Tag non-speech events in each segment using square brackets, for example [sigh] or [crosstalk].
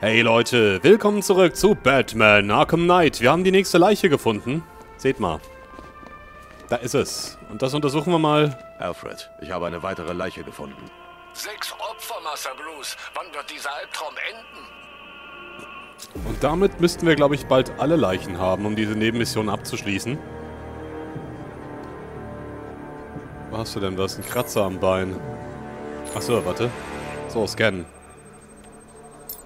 Hey Leute, willkommen zurück zu Batman Arkham Knight. Wir haben die nächste Leiche gefunden. Seht mal. Da ist es. Und das untersuchen wir mal. Alfred, ich habe eine weitere Leiche gefunden. Sechs Opfer, Master Bruce. Wann wird dieser Albtraum enden? Und damit müssten wir, glaube ich, bald alle Leichen haben, um diese Nebenmission abzuschließen. Was hast du denn? Da ist ein Kratzer am Bein. Achso, warte. So, scannen.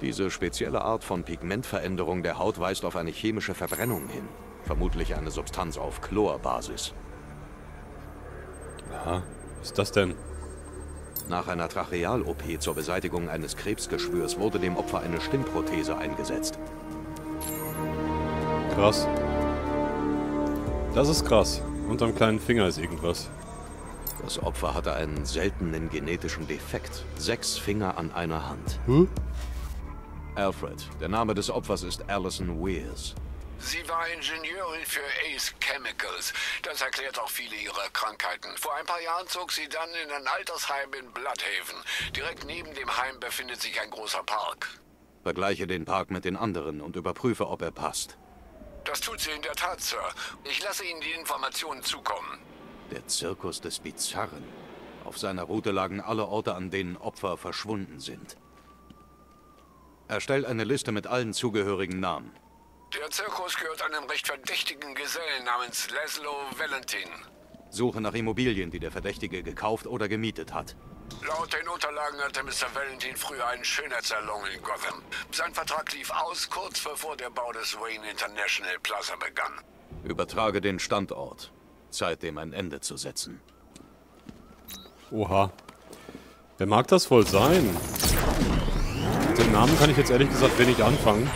Diese spezielle Art von Pigmentveränderung der Haut weist auf eine chemische Verbrennung hin. Vermutlich eine Substanz auf Chlorbasis. Aha, was ist das denn? Nach einer Tracheal-OP zur Beseitigung eines Krebsgeschwürs wurde dem Opfer eine Stimmprothese eingesetzt. Krass. Das ist krass. Unterm kleinen Finger ist irgendwas. Das Opfer hatte einen seltenen genetischen Defekt. Sechs Finger an einer Hand. Hm? Alfred, der Name des Opfers ist Alison Weirs. Sie war Ingenieurin für Ace Chemicals. Das erklärt auch viele ihrer Krankheiten. Vor ein paar Jahren zog sie dann in ein Altersheim in Bloodhaven. Direkt neben dem Heim befindet sich ein großer Park. Vergleiche den Park mit den anderen und überprüfe, ob er passt. Das tut sie in der Tat, Sir. Ich lasse Ihnen die Informationen zukommen. Der Zirkus des Bizarren. Auf seiner Route lagen alle Orte, an denen Opfer verschwunden sind. Erstellt eine Liste mit allen zugehörigen Namen. Der Zirkus gehört einem recht verdächtigen Gesellen namens Laszlo Valentin. Suche nach Immobilien, die der Verdächtige gekauft oder gemietet hat. Laut den Unterlagen hatte Mr. Valentin früher einen Schönheitssalon in Gotham. Sein Vertrag lief aus, kurz bevor der Bau des Wayne International Plaza begann. Übertrage den Standort. Zeit, dem ein Ende zu setzen. Oha. Wer mag das wohl sein? Dem Namen kann ich jetzt ehrlich gesagt wenig anfangen.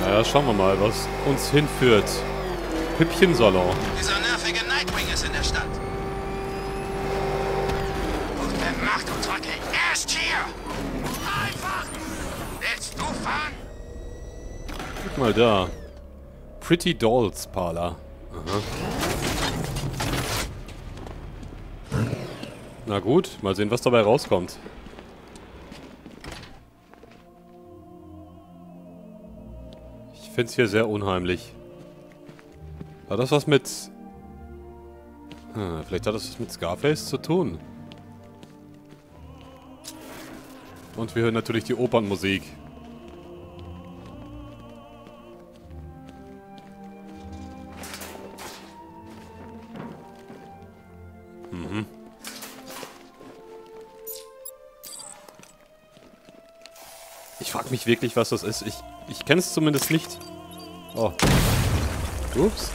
Naja, schauen wir mal, was uns hinführt. Püppchensalon. Dieser nervige Nightwing ist in der Stadt. Gute Nacht, du Trottel. Er ist hier. Einfach. Willst du fahren? Guck mal da. Pretty Dolls Parlor. Aha. Na gut, mal sehen, was dabei rauskommt. Finde es hier sehr unheimlich. Hat das was mit... Hm, vielleicht hat das was mit Scarface zu tun. Und wir hören natürlich die Opernmusik. Ich frage mich wirklich, was das ist. Ich, ich kenne es zumindest nicht. Oh. Ups.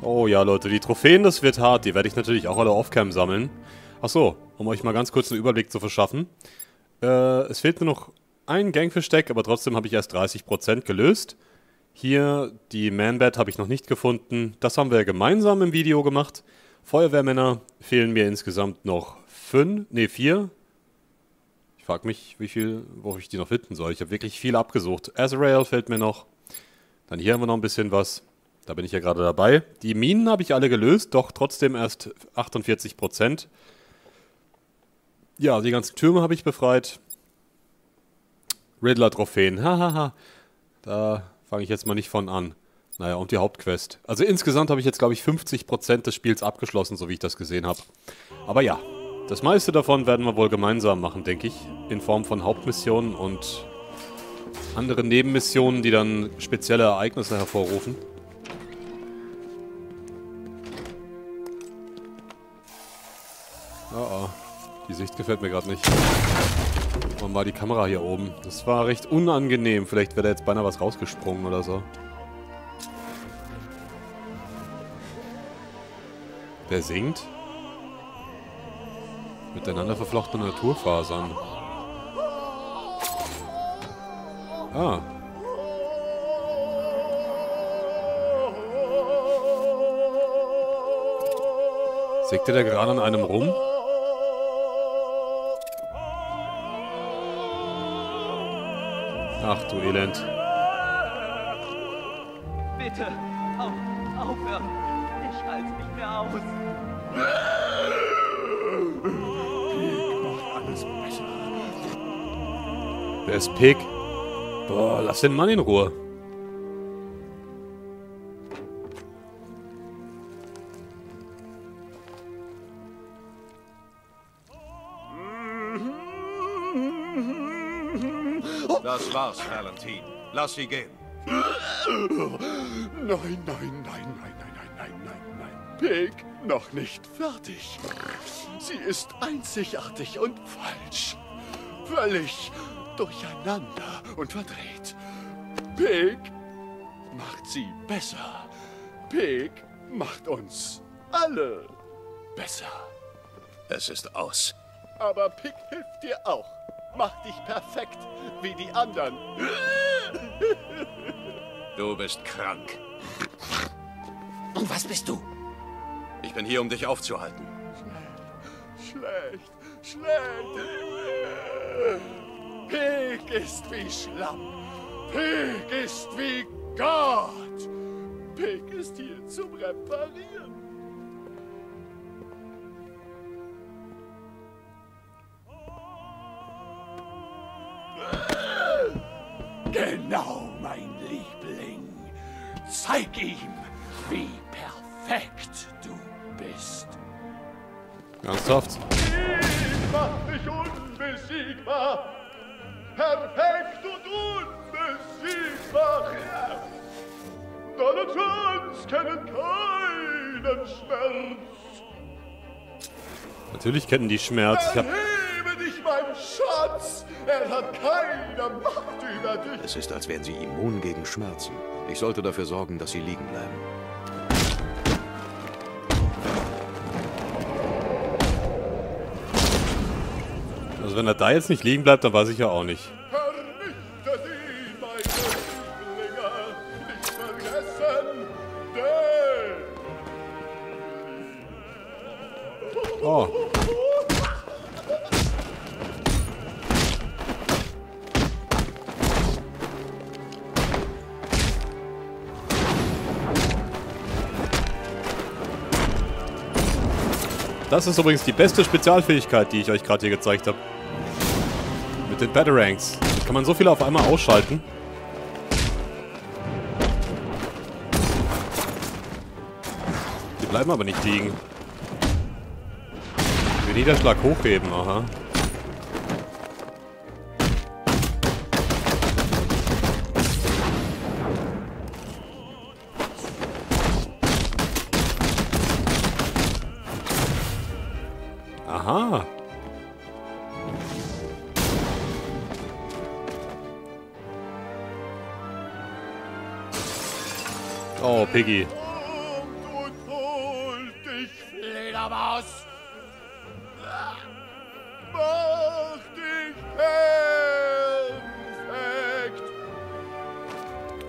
Oh ja, Leute, die Trophäen, das wird hart. Die werde ich natürlich auch alle off-cam sammeln. Achso, um euch mal ganz kurz einen Überblick zu verschaffen. Äh, es fehlt nur noch ein Gangversteck, aber trotzdem habe ich erst 30% gelöst. Hier, die Man-Bat habe ich noch nicht gefunden. Das haben wir gemeinsam im Video gemacht. Feuerwehrmänner fehlen mir insgesamt noch fünf, nee, vier. Ich frage mich, wie viel, wo ich die noch finden soll. Ich habe wirklich viel abgesucht. Azrael fällt mir noch. Dann hier haben wir noch ein bisschen was. Da bin ich ja gerade dabei. Die Minen habe ich alle gelöst, doch trotzdem erst 48 Prozent. Ja, die ganzen Türme habe ich befreit. Riddler-Trophäen, hahaha. Da fange ich jetzt mal nicht von an. Naja, und die Hauptquest. Also insgesamt habe ich jetzt, glaube ich, 50% des Spiels abgeschlossen, so wie ich das gesehen habe. Aber ja, das meiste davon werden wir wohl gemeinsam machen, denke ich. In Form von Hauptmissionen und anderen Nebenmissionen, die dann spezielle Ereignisse hervorrufen. Oh oh, die Sicht gefällt mir gerade nicht. Warum war die Kamera hier oben? Das war recht unangenehm. Vielleicht wäre da jetzt beinahe was rausgesprungen oder so. Wer singt? Miteinander verflochtene Naturfasern. Ah. Sägt ihr da gerade an einem rum? Ach du Elend. Bitte, auf, aufhören. Ich halte nicht mehr aus. Wer ist Pig? Boah, lass den Mann in Ruhe. Das war's, Valentine. Lass sie gehen. Nein, nein, nein, nein, nein, nein, nein, nein, nein. Pig, noch nicht fertig. Sie ist einzigartig und falsch. Völlig durcheinander und verdreht. Pig macht sie besser. Pig macht uns alle besser. Es ist aus. Aber Pig hilft dir auch. Macht dich perfekt wie die anderen. Du bist krank. Und was bist du? Ich bin hier, um dich aufzuhalten. Schlecht, schlecht. Pig ist wie Schlamm. Pig ist wie Gott. Pig ist hier zum Reparieren. Genau, mein Liebling. Zeig ihm, wie perfekt du bist. Ernsthaft? Ich mach mich unbesiegbar. Perfekt und unbesiegbar. Deine Trans kennen keinen Schmerz. Natürlich kennen die Schmerz. Ich hab, Erhebe dich, mein Schatz. Er hat keine Macht über dich. Es ist, als wären sie immun gegen Schmerzen. Ich sollte dafür sorgen, dass sie liegen bleiben. Also wenn er da jetzt nicht liegen bleibt, dann weiß ich ja auch nicht. Oh, das ist übrigens die beste Spezialfähigkeit, die ich euch gerade hier gezeigt habe. Den Batarangs. Kann man so viel auf einmal ausschalten. Die bleiben aber nicht liegen. Den Niederschlag hochheben. Aha. Piggy.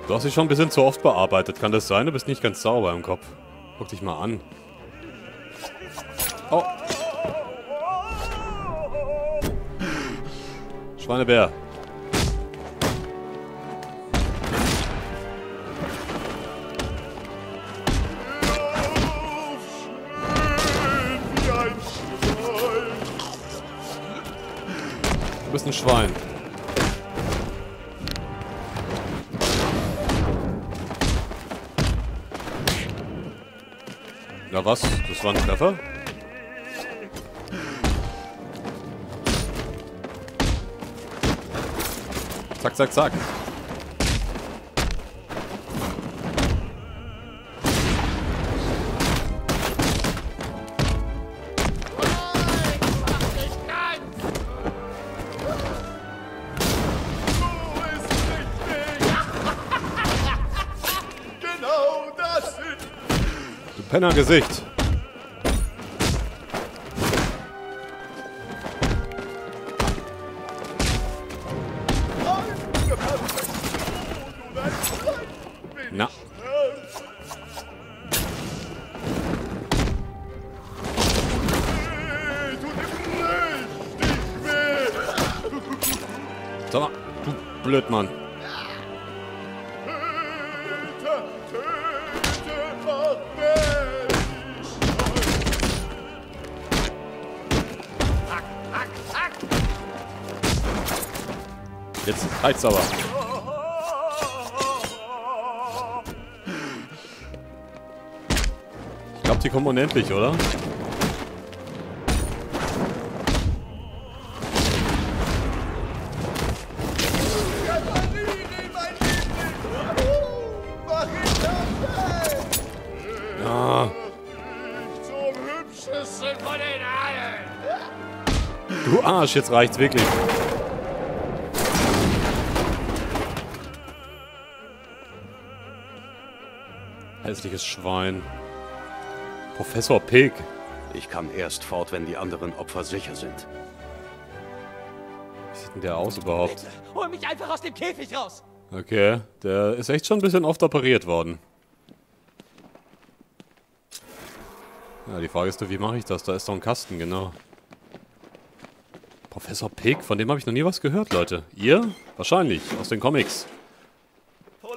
Du hast dich schon ein bisschen zu oft bearbeitet. Kann das sein? Du bist nicht ganz sauber im Kopf. Guck dich mal an. Oh. Schweinebär. Du bist ein Schwein. Na was? Das war ein Treffer? Zack, zack, zack. Pennergesicht. Na. Sag mal, du Blödmann. Töte, töte, Jetzt reicht's aber. Ich glaube, die kommen unendlich, oder? Ah, du Arsch, jetzt reicht's wirklich. Hässliches Schwein. Professor Pig. Ich kann erst fort, wenn die anderen Opfer sicher sind. Wie sieht denn der aus überhaupt? Hol mich einfach aus dem Käfig raus! Okay, der ist echt schon ein bisschen oft operiert worden. Ja, die Frage ist nur, wie mache ich das? Da ist doch ein Kasten, genau. Professor Pig, von dem habe ich noch nie was gehört, Leute. Ihr? Wahrscheinlich, aus den Comics.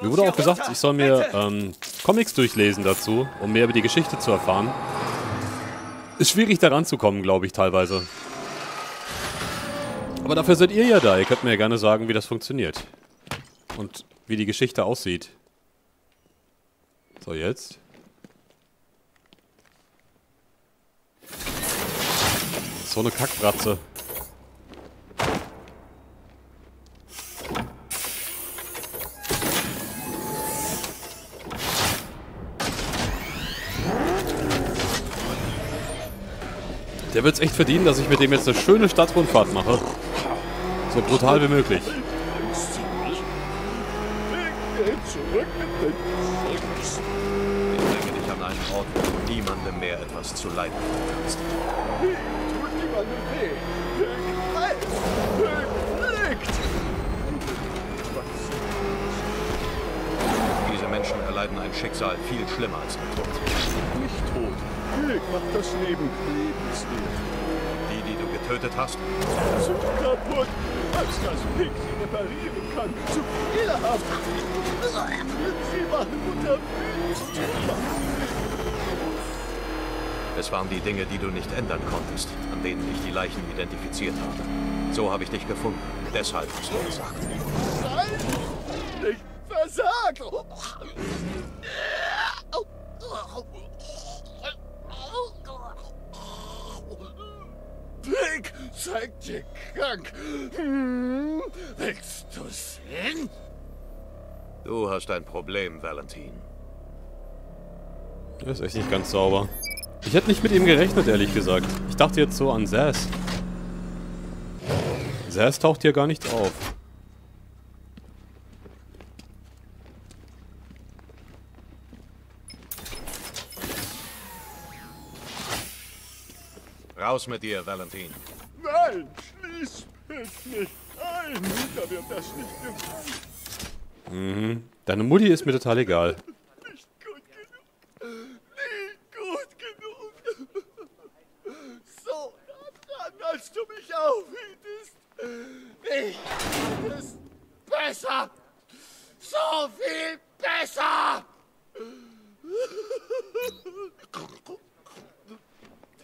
Mir wurde auch gesagt, ich soll mir ähm, Comics durchlesen dazu, um mehr über die Geschichte zu erfahren. Ist schwierig daran zu kommen, glaube ich, teilweise. Aber dafür seid ihr ja da. Ihr könnt mir ja gerne sagen, wie das funktioniert. Und wie die Geschichte aussieht. So, jetzt. So eine Kackbratze. Der wird's echt verdienen, dass ich mit dem jetzt eine schöne Stadtrundfahrt mache. So brutal wie möglich. Ich bringe dich an einen Ort, wo niemandem mehr etwas zu leiden kannst. Tut niemandem weh. Diese Menschen erleiden ein Schicksal viel schlimmer als der Tod. Nicht tot. Pig macht das Leben lebenswert. Die, die du getötet hast, Zu kaputt, als dass Pig sie reparieren kann. Zu fehlerhaft. Sie machen Mutter wütend. es waren die Dinge, die du nicht ändern konntest, an denen ich die Leichen identifiziert habe. So habe ich dich gefunden. Deshalb hast du gesagt. Nein, nicht versagt. Zeigt dir krank. Hm, willst du sehen? Du hast ein Problem, Valentin. Der ist echt nicht ganz sauber. Ich hätte nicht mit ihm gerechnet, ehrlich gesagt. Ich dachte jetzt so an Sass. Sass taucht hier gar nicht auf. Raus mit dir, Valentin. Nein, schließ Pig nicht ein. Da wird das nicht gefallen. Deine Mutti ist mir total egal. Nicht gut genug. Nicht gut genug. So nah dran, als du mich aufhieltest. Ich ist besser. So viel besser.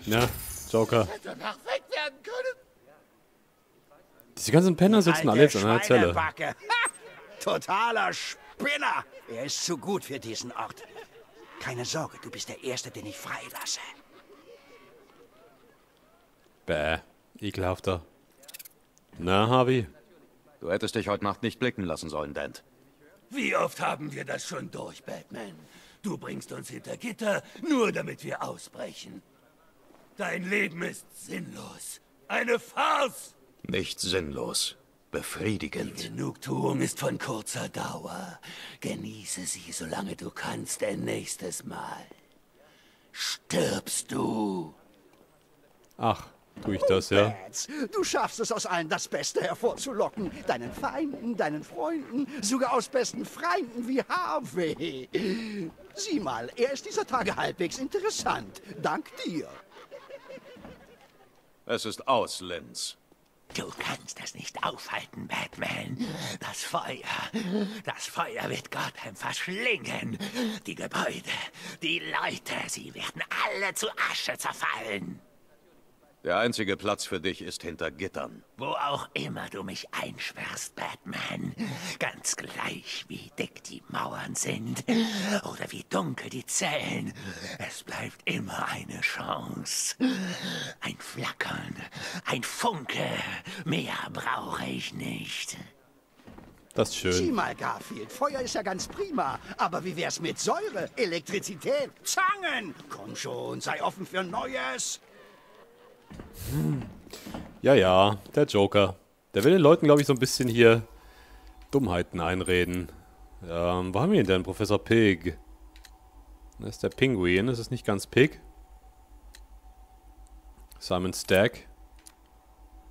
Ja, Joker. Hätte noch weg werden können. Diese ganzen Penner sitzen alle jetzt in einer Zelle. Totaler Spinner. Er ist zu gut für diesen Ort. Keine Sorge, du bist der Erste, den ich freilasse. Bäh, ekelhafter. Na, Harvey? Du hättest dich heute Nacht nicht blicken lassen sollen, Dent. Wie oft haben wir das schon durch, Batman? Du bringst uns hinter Gitter, nur damit wir ausbrechen. Dein Leben ist sinnlos. Eine Farce. Nicht sinnlos. Befriedigend. Genugtuung ist von kurzer Dauer. Genieße sie, solange du kannst, denn nächstes Mal stirbst du. Ach, tue ich das, ja? Bats, du schaffst es, aus allen das Beste hervorzulocken. Deinen Feinden, deinen Freunden, sogar aus besten Freunden wie Harvey. Sieh mal, er ist dieser Tage halbwegs interessant. Dank dir. Es ist aus, Linz. Du kannst es nicht aufhalten, Batman. Das Feuer, das Feuer wird Gotham verschlingen. Die Gebäude, die Leute, sie werden alle zu Asche zerfallen. Der einzige Platz für dich ist hinter Gittern. Wo auch immer du mich einsperrst, Batman. Ganz gleich, wie dick die Mauern sind oder wie dunkel die Zellen. Es bleibt immer eine Chance. Ein Flackern, ein Funke. Mehr brauche ich nicht. Das ist Sieh schön. mal, Garfield, Feuer ist ja ganz prima. Aber wie wär's mit Säure, Elektrizität, Zangen? Komm schon, sei offen für Neues. Ja, ja, der Joker. Der will den Leuten, glaube ich, so ein bisschen hier Dummheiten einreden. Ähm, wo haben wir ihn denn? Professor Pig. Das ist der Pinguin. Ist es nicht ganz Pig? Simon Stack.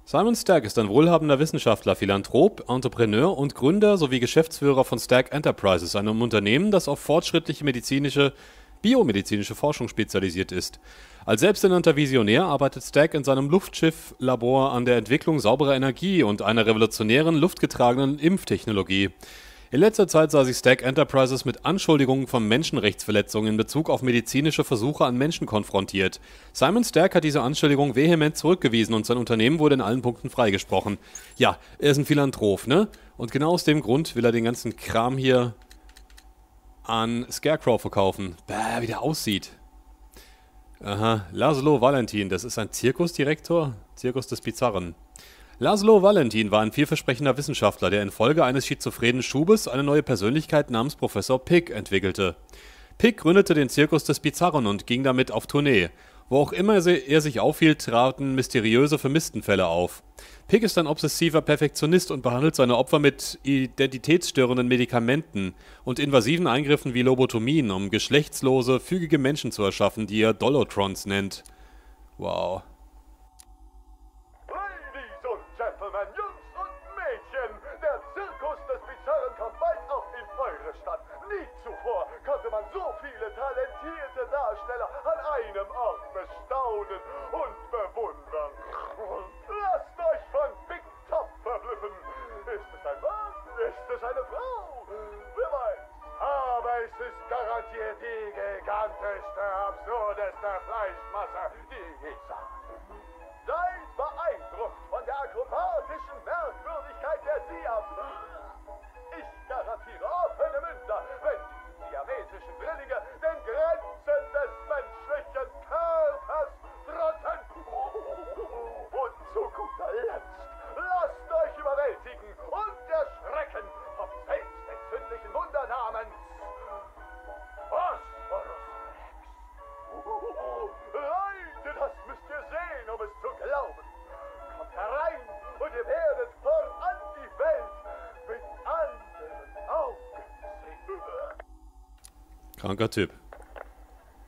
Simon Stack ist ein wohlhabender Wissenschaftler, Philanthrop, Entrepreneur und Gründer sowie Geschäftsführer von Stack Enterprises, einem Unternehmen, das auf fortschrittliche medizinische, biomedizinische Forschung spezialisiert ist. Als selbsternannter Visionär arbeitet Stack in seinem Luftschifflabor an der Entwicklung sauberer Energie und einer revolutionären luftgetragenen Impftechnologie. In letzter Zeit sah sich Stack Enterprises mit Anschuldigungen von Menschenrechtsverletzungen in Bezug auf medizinische Versuche an Menschen konfrontiert. Simon Stack hat diese Anschuldigung vehement zurückgewiesen und sein Unternehmen wurde in allen Punkten freigesprochen. Ja, er ist ein Philanthrop, ne? Und genau aus dem Grund will er den ganzen Kram hier an Scarecrow verkaufen. Bäh, wie der aussieht. Aha, Laszlo Valentin, das ist ein Zirkusdirektor? Zirkus des Bizarren. Laszlo Valentin war ein vielversprechender Wissenschaftler, der infolge eines schizophrenen Schubes eine neue Persönlichkeit namens Professor Pig entwickelte. Pig gründete den Zirkus des Bizarren und ging damit auf Tournee. Wo auch immer er sich aufhielt, traten mysteriöse Vermisstenfälle auf. Pig ist ein obsessiver Perfektionist und behandelt seine Opfer mit identitätsstörenden Medikamenten und invasiven Eingriffen wie Lobotomien, um geschlechtslose, fügige Menschen zu erschaffen, die er Dolotrons nennt. Wow. Kranker Typ.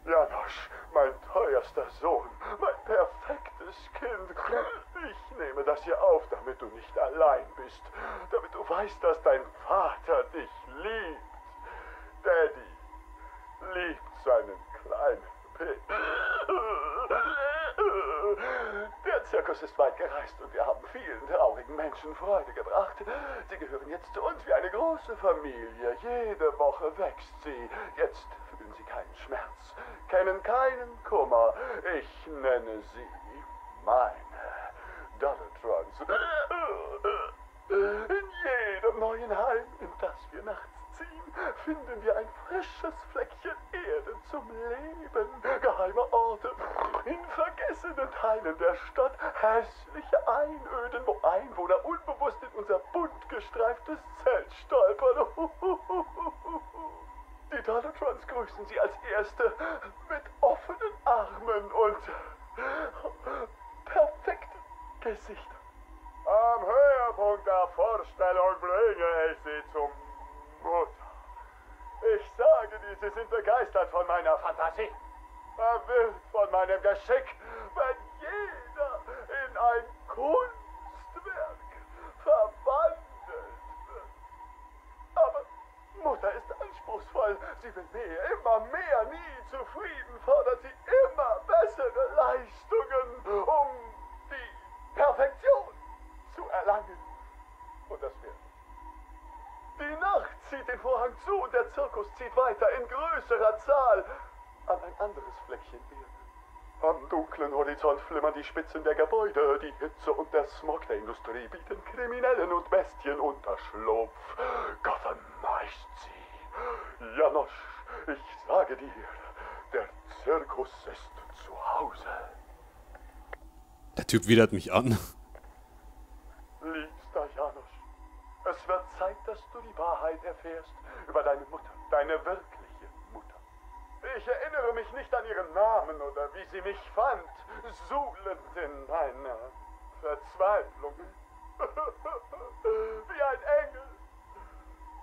Janosch, mein teuerster Sohn, mein perfektes Kind. Ich nehme das hier auf, damit du nicht allein bist. Damit du weißt, dass dein Vater dich liebt. Daddy liebt seinen kleinen Pig. Der Zirkus ist weit gereist und wir haben vielen traurigen Menschen Freude gebracht. Sie gehören jetzt zu uns wie eine große Familie. Jede Woche wächst sie. Jetzt fühlen sie keinen Schmerz, kennen keinen Kummer. Ich nenne sie meine Dollatrons. In jedem neuen Heim, in das wir ziehen, finden wir ein frisches Fleckchen Erde zum Leben. Geheime Orte in vergessenen Teilen der Stadt, hässliche Einöden, wo Einwohner unbewusst in unser bunt gestreiftes Zelt stolpern. [laughs] Die Dollatrons grüßen Sie als Erste mit offenen Armen und perfekten Gesichtern. Am Höhepunkt der Vorstellung bringe ich Sie zum Mutter. Ich sage dir, Sie sind begeistert von meiner Fantasie, verwirrt von meinem Geschick, wenn jeder in ein Kunstwerk verwandelt wird. Aber Mutter ist anspruchsvoll. Sie will mehr, immer mehr, nie zufrieden, fordert sie immer Vorhang zu und der Zirkus zieht weiter in größerer Zahl an ein anderes Fleckchen Erde. Am dunklen Horizont flimmern die Spitzen der Gebäude. Die Hitze und der Smog der Industrie bieten Kriminellen und Bestien Unterschlupf. Gotham meist sie. Janosch, ich sage dir, der Zirkus ist zu Hause. Der Typ widert mich an. Liebster Janosch, es wird Zeit, dass du die Wahrheit erfährst über deine Mutter, deine wirkliche Mutter. Ich erinnere mich nicht an ihren Namen oder wie sie mich fand, suhlend in meiner Verzweiflung. [laughs] wie ein Engel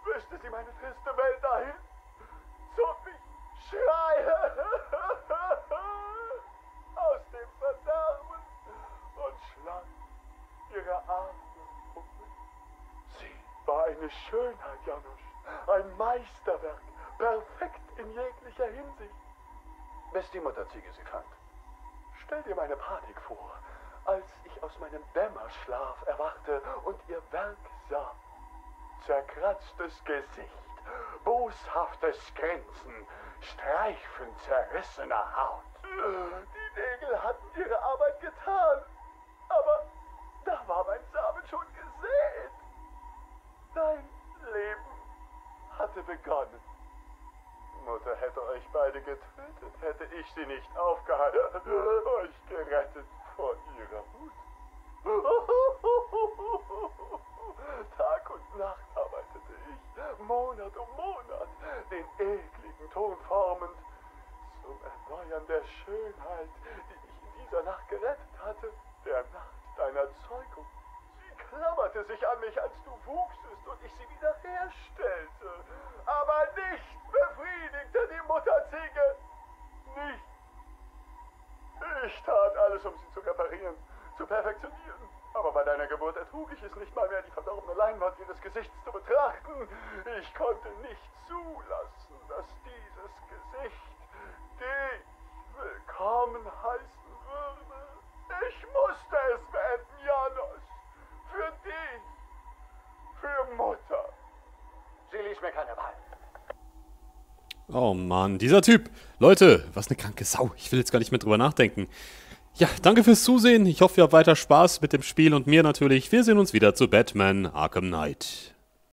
wischte sie meine triste Welt dahin, zog mich schreie [laughs] aus dem Verderben und schlang ihre Arme eine Schönheit, Janusz, ein Meisterwerk, perfekt in jeglicher Hinsicht. Bis die Mutterziege sie fand. Stell dir meine Panik vor, als ich aus meinem Dämmerschlaf erwachte und ihr Werk sah. Zerkratztes Gesicht, boshaftes Grinsen, Streifen zerrissener Haut. Die Nägel hatten ihre Arbeit getan, aber da war mein Samen schon gesät. Dein Leben hatte begonnen. Mutter hätte euch beide getötet, hätte ich sie nicht aufgehalten, euch gerettet vor ihrer Wut. Tag und Nacht arbeitete ich, Monat um Monat, den ekligen Ton formend, zum Erneuern der Schönheit, die ich in dieser Nacht gerettet hatte, der Nacht deiner Zeugung. Klammerte sich an mich, als du wuchsest und ich sie wiederherstellte. Aber nicht befriedigte die Mutterziege. Nicht. Ich tat alles, um sie zu reparieren, zu perfektionieren. Aber bei deiner Geburt ertrug ich es nicht mal mehr, die verdorbene Leinwand ihres Gesichts zu betrachten. Ich konnte nicht zulassen, dass dieses Gesicht dich willkommen heißen würde. Ich musste es beenden, Janos. Für dich. Für Mutter. Sie ließ mir keine Wahl. Oh Mann, dieser Typ. Leute, was eine kranke Sau. Ich will jetzt gar nicht mehr drüber nachdenken. Ja, danke fürs Zusehen. Ich hoffe, ihr habt weiter Spaß mit dem Spiel und mir natürlich. Wir sehen uns wieder zu Batman Arkham Knight.